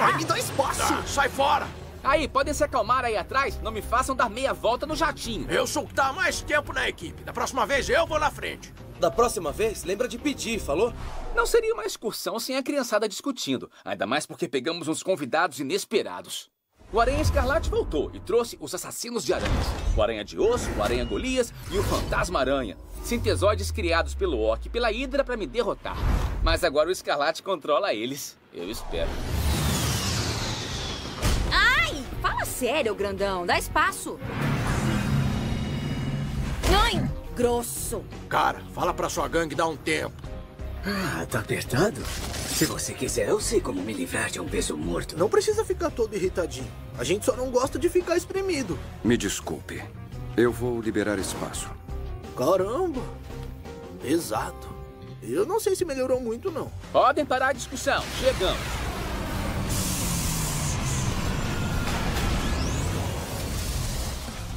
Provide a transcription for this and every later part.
Vai me dar espaço! Tá, sai fora! Aí, podem se acalmar aí atrás? Não me façam dar meia volta no jatinho. Eu sou o que tá há mais tempo na equipe. Da próxima vez eu vou na frente. Da próxima vez, lembra de pedir, falou? Não seria uma excursão sem a criançada discutindo. Ainda mais porque pegamos uns convidados inesperados. O Aranha Escarlate voltou e trouxe os assassinos de aranhas. O Aranha de Osso, o Aranha Golias e o Fantasma Aranha. Sintesoides criados pelo Orc e pela Hydra para me derrotar. Mas agora o Escarlate controla eles. Eu espero. Sério, grandão. Dá espaço. Ai! Grosso. Cara, fala pra sua gangue dar um tempo. Ah, tá apertado? Se você quiser, eu sei como me livrar de um peso morto. Não precisa ficar todo irritadinho. A gente só não gosta de ficar espremido. Me desculpe. Eu vou liberar espaço. Caramba! Exato. Eu não sei se melhorou muito, não. Podem parar a discussão. Chegamos.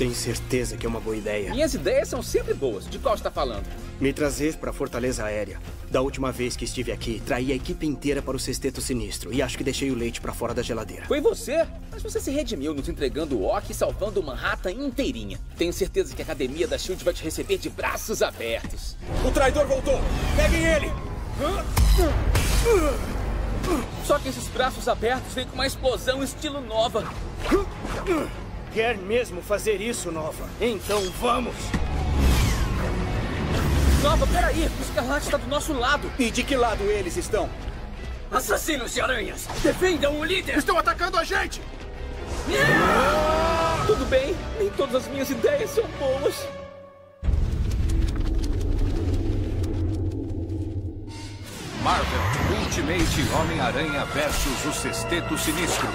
Tem certeza que é uma boa ideia? Minhas ideias são sempre boas. De qual está falando? Me trazer para a Fortaleza Aérea. Da última vez que estive aqui, traí a equipe inteira para o Sexteto Sinistro. E acho que deixei o leite para fora da geladeira. Foi você? Mas você se redimiu nos entregando o Ock e salvando Manhattan inteirinha. Tenho certeza que a Academia da SHIELD vai te receber de braços abertos. O traidor voltou! Peguem ele! Só que esses braços abertos vêm com uma explosão estilo nova. Quer mesmo fazer isso, Nova? Então vamos! Nova, peraí! O Escarlate está do nosso lado! E de que lado eles estão? Assassinos de aranhas! Defendam o líder! Estão atacando a gente! Tudo bem, nem todas as minhas ideias são boas. Marvel Ultimate Homem-Aranha versus o Sexteto Sinistro.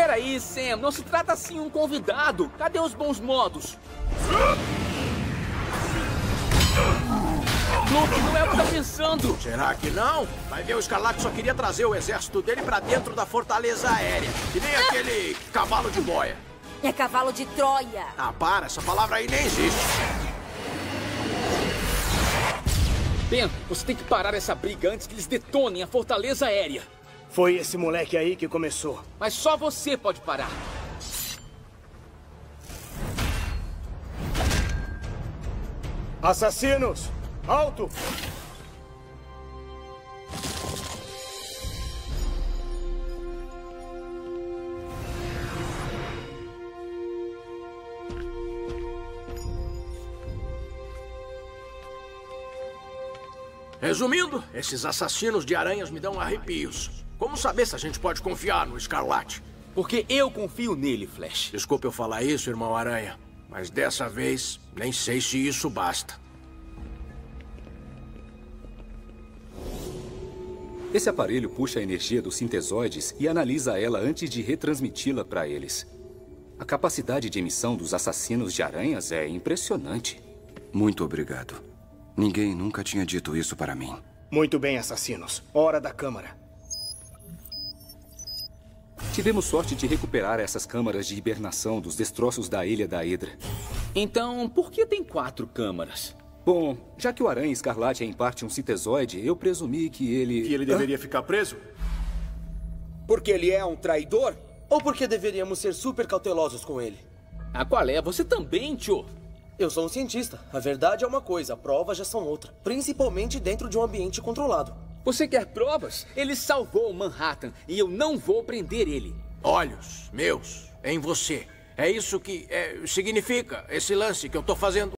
Peraí, Sam, não se trata assim um convidado. Cadê os bons modos? Luke, não é o que tá pensando. Será que não? Vai ver, o Escarlate só queria trazer o exército dele pra dentro da fortaleza aérea. E nem aquele cavalo de boia. É cavalo de Troia. Ah, para, essa palavra aí nem existe. Ben, você tem que parar essa briga antes que eles detonem a fortaleza aérea. Foi esse moleque aí que começou. Mas só você pode parar. Assassinos! Alto! Resumindo, esses assassinos de aranhas me dão arrepios. Como saber se a gente pode confiar no Escarlate? Porque eu confio nele, Flash. Desculpe eu falar isso, irmão Aranha, mas dessa vez nem sei se isso basta. Esse aparelho puxa a energia dos sintesoides e analisa ela antes de retransmiti-la para eles. A capacidade de emissão dos assassinos de aranhas é impressionante. Muito obrigado. Ninguém nunca tinha dito isso para mim. Muito bem, assassinos. Hora da câmara. Tivemos sorte de recuperar essas câmaras de hibernação dos destroços da Ilha da Hidra. Então, por que tem quatro câmaras? Bom, já que o Aranha Escarlate é em parte um sintesoide, eu presumi que ele... Que ele deveria ficar preso? Porque ele é um traidor? Ou porque deveríamos ser super cautelosos com ele? Ah, qual é? Você também, tio? Eu sou um cientista. A verdade é uma coisa, provas já são outra. Principalmente dentro de um ambiente controlado. Você quer provas? Ele salvou Manhattan e eu não vou prender ele. Olhos meus em você. É isso que é, significa esse lance que eu tô fazendo.